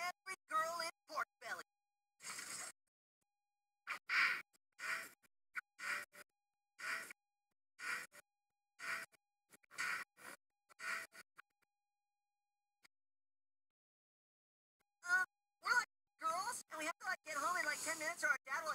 every girl in Pork Belly. Uh, we're like girls, and we have to like get home in like 10 minutes or our dad will